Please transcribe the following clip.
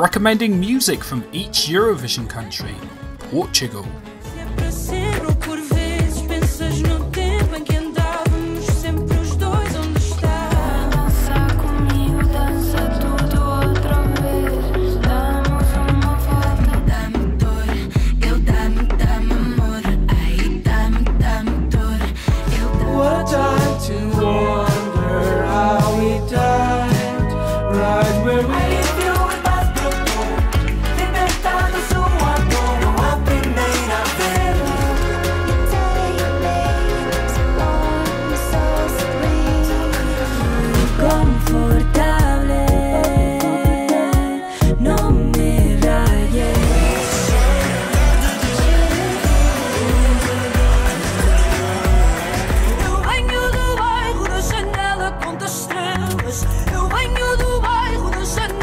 recommending music from each Eurovision country Portugal,